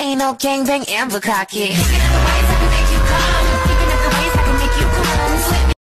ain't no gangbang and cocky